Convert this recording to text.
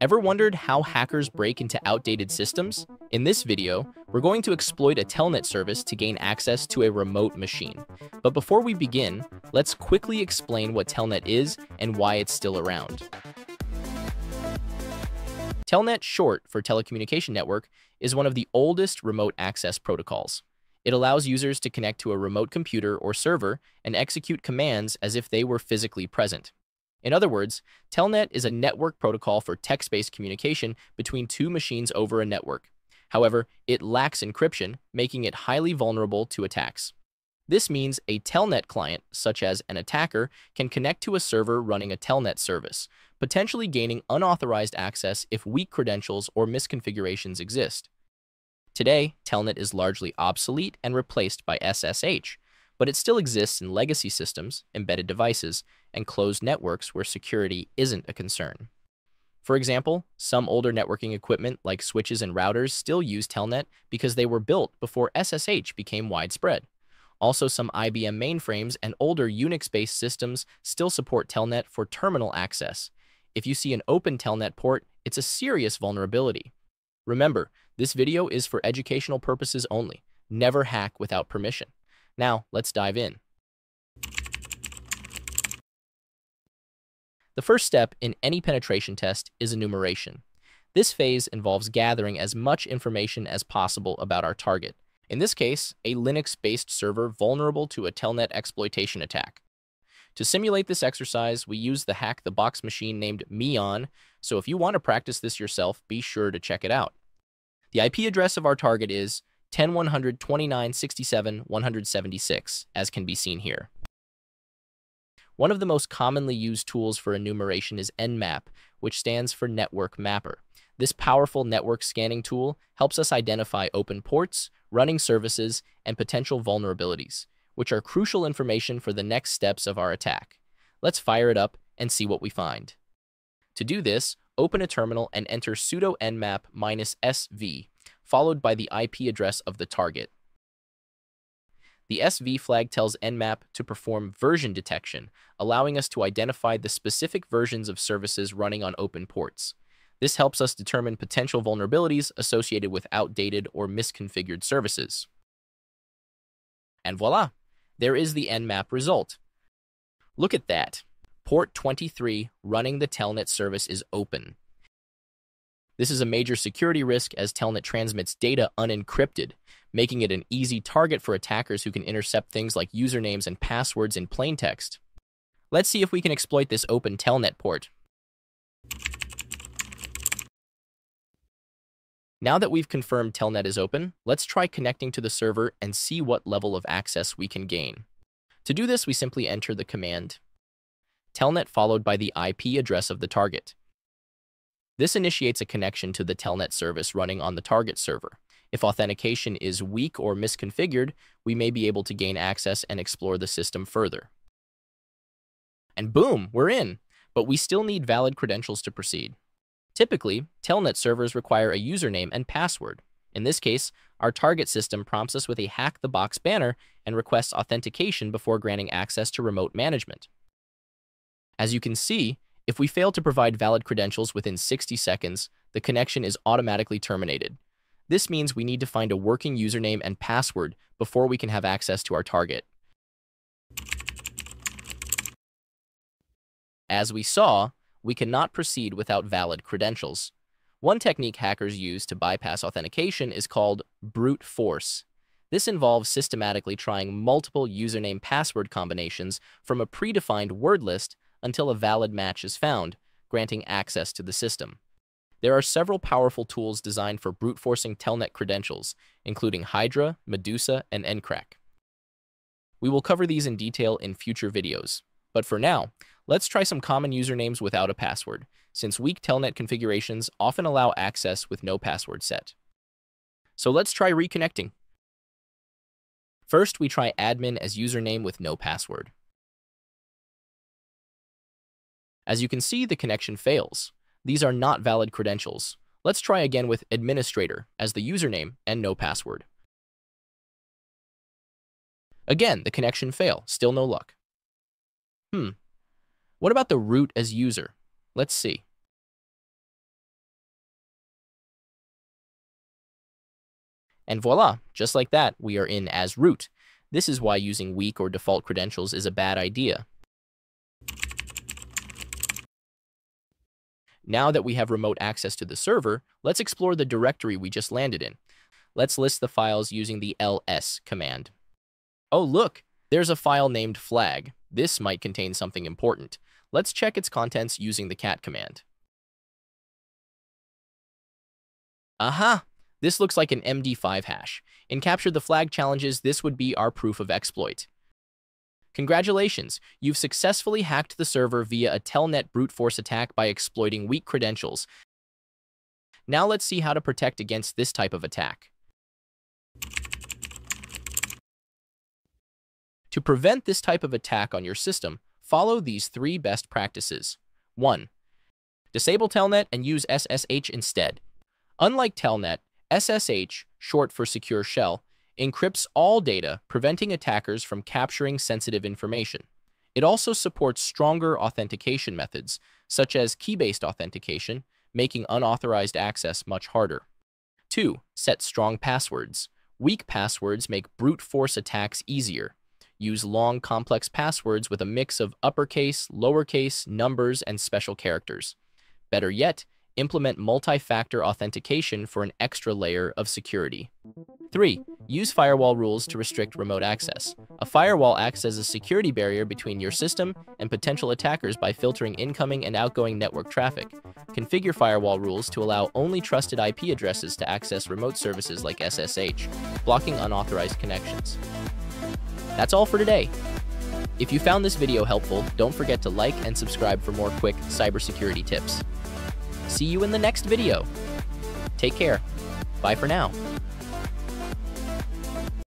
Ever wondered how hackers break into outdated systems? In this video, we're going to exploit a Telnet service to gain access to a remote machine. But before we begin, let's quickly explain what Telnet is and why it's still around. Telnet, short for Telecommunication Network, is one of the oldest remote access protocols. It allows users to connect to a remote computer or server and execute commands as if they were physically present. In other words, Telnet is a network protocol for text-based communication between two machines over a network. However, it lacks encryption, making it highly vulnerable to attacks. This means a Telnet client, such as an attacker, can connect to a server running a Telnet service, potentially gaining unauthorized access if weak credentials or misconfigurations exist. Today, Telnet is largely obsolete and replaced by SSH, but it still exists in legacy systems, embedded devices, and closed networks where security isn't a concern. For example, some older networking equipment like switches and routers still use Telnet because they were built before SSH became widespread. Also, some IBM mainframes and older Unix-based systems still support Telnet for terminal access. If you see an open Telnet port, it's a serious vulnerability. Remember, this video is for educational purposes only. Never hack without permission. Now, let's dive in. The first step in any penetration test is enumeration. This phase involves gathering as much information as possible about our target. In this case, a Linux-based server vulnerable to a Telnet exploitation attack. To simulate this exercise, we use the Hack the Box machine named Meon, so if you want to practice this yourself, be sure to check it out. The IP address of our target is 10.129.67.176, as can be seen here. One of the most commonly used tools for enumeration is Nmap, which stands for Network Mapper. This powerful network scanning tool helps us identify open ports, running services, and potential vulnerabilities, which are crucial information for the next steps of our attack. Let's fire it up and see what we find. To do this, open a terminal and enter sudo nmap minus sv followed by the IP address of the target. The SV flag tells Nmap to perform version detection, allowing us to identify the specific versions of services running on open ports. This helps us determine potential vulnerabilities associated with outdated or misconfigured services. And voila, there is the Nmap result. Look at that. Port 23 running the Telnet service is open. This is a major security risk as Telnet transmits data unencrypted, making it an easy target for attackers who can intercept things like usernames and passwords in plain text. Let's see if we can exploit this open Telnet port. Now that we've confirmed Telnet is open, let's try connecting to the server and see what level of access we can gain. To do this, we simply enter the command telnet followed by the IP address of the target. This initiates a connection to the Telnet service running on the target server. If authentication is weak or misconfigured, we may be able to gain access and explore the system further. And boom, we're in! But we still need valid credentials to proceed. Typically, Telnet servers require a username and password. In this case, our target system prompts us with a Hack the Box banner and requests authentication before granting access to remote management. As you can see, if we fail to provide valid credentials within 60 seconds, the connection is automatically terminated. This means we need to find a working username and password before we can have access to our target. As we saw, we cannot proceed without valid credentials. One technique hackers use to bypass authentication is called brute force. This involves systematically trying multiple username password combinations from a predefined word list until a valid match is found, granting access to the system. There are several powerful tools designed for brute forcing Telnet credentials, including Hydra, Medusa, and Encrack. We will cover these in detail in future videos, but for now, let's try some common usernames without a password, since weak Telnet configurations often allow access with no password set. So let's try reconnecting. First, we try admin as username with no password. As you can see, the connection fails. These are not valid credentials. Let's try again with administrator as the username and no password. Again, the connection fail, still no luck. Hmm, what about the root as user? Let's see. And voila, just like that, we are in as root. This is why using weak or default credentials is a bad idea. Now that we have remote access to the server, let's explore the directory we just landed in. Let's list the files using the ls command. Oh, look, there's a file named flag. This might contain something important. Let's check its contents using the cat command. Aha! This looks like an MD5 hash. In Capture the Flag challenges, this would be our proof of exploit. Congratulations, you've successfully hacked the server via a telnet brute force attack by exploiting weak credentials. Now let's see how to protect against this type of attack. To prevent this type of attack on your system, follow these three best practices. 1. Disable Telnet and use SSH instead. Unlike Telnet, SSH, short for Secure Shell, encrypts all data, preventing attackers from capturing sensitive information. It also supports stronger authentication methods, such as key-based authentication, making unauthorized access much harder. 2. Set strong passwords. Weak passwords make brute force attacks easier. Use long, complex passwords with a mix of uppercase, lowercase, numbers, and special characters. Better yet, implement multi-factor authentication for an extra layer of security. 3. Use firewall rules to restrict remote access. A firewall acts as a security barrier between your system and potential attackers by filtering incoming and outgoing network traffic. Configure firewall rules to allow only trusted IP addresses to access remote services like SSH, blocking unauthorized connections. That's all for today. If you found this video helpful, don't forget to like and subscribe for more quick cybersecurity tips. See you in the next video. Take care. Bye for now.